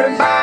everybody.